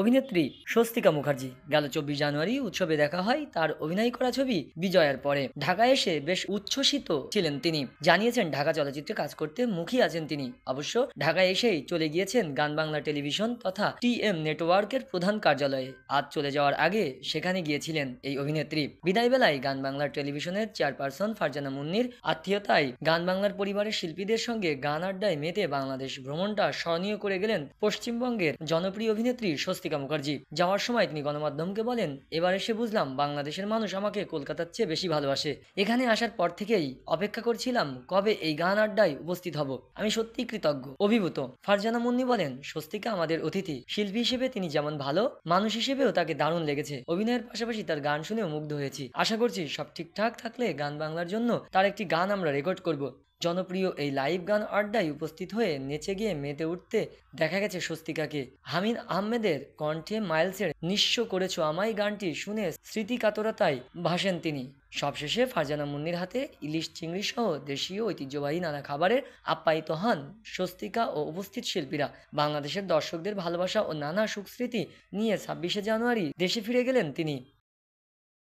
অভিনেত্রী স্বস্তিকা মুখার্জি। গেল চব্বিশ জানুয়ারি উৎসবে দেখা হয় তার অভিনয় করা ছবি বিজয়ার পরে। ঢাকায় এসে বেশ উচ্ছ্বসিত ছিলেন তিনি। জানিয়েছেন, ঢাকা চলচ্চিত্রে কাজ করতে মুখী আছেন তিনি। অবশ্য ঢাকায় এসেই চলে গিয়েছেন গান বাংলা টেলিভিশন তথা টি এম নেটওয়ার্কের প্রধান কার্যালয়ে। আজ চলে যাওয়ার আগে সেখানে গিয়েছিলেন এই অভিনেত্রী। বিদায় বেলায় গান বাংলার টেলিভিশনের চেয়ারপারসন ফারজানা মুন্নির আত্মীয়তায় গান বাংলার পরিবারের শিল্পীদের সঙ্গে গান আড্ডায় মেতে বাংলাদেশ ভ্রমণটা স্মরণীয় করে গেলেন পশ্চিমবঙ্গের জনপ্রিয় অভিনেত্রী স্বস্তিকা মুখার্জি। যাওয়ার সময় তিনি গণমাধ্যমকে বলেন, এবার এসে বুঝলাম বাংলাদেশের মানুষ আমাকে কলকাতার চেয়ে বেশি ভালোবাসে। এখানে আসার পর থেকেই অপেক্ষা করছিলাম কবে এই গান আড্ডায় উপস্থিত হব। আমি সত্যি কৃতজ্ঞ। অভিভূত। ফারজানা মুন্নি বলেন, স্বস্তিকা আমাদের অতিথি। শিল্পী হিসেবে তিনি যেমন ভালো, মানুষ হিসেবেও তাকে দারুণ লেগেছে। অভিনয়ের পাশাপাশি তার গান শুনেও মুগ্ধ হয়েছি। আশা করছি সব ঠিকঠাক থাকলে গান বাংলার জন্য তার একটি গান আমরা রেকর্ড করব। জনপ্রিয় এই লাইভ গান আড্ডায় উপস্থিত হয়ে নেচে গিয়ে মেতে উঠতে দেখা গেছে স্বস্তিকাকে। হামিদ আহমেদের কণ্ঠে মাইলসের নিঃস্ব করেছ আমায় গানটি শুনে স্মৃতিকাতরতায় ভাসেন তিনি। সবশেষে ফারজানা মুন্নির হাতে ইলিশ চিংড়ি সহ দেশীয় ঐতিহ্যবাহী নানা খাবারের আপ্যায়িত হন স্বস্তিকা ও উপস্থিত শিল্পীরা। বাংলাদেশের দর্শকদের ভালোবাসা ও নানা সুখস্মৃতি নিয়ে ছাব্বিশে জানুয়ারি দেশে ফিরে গেলেন তিনি।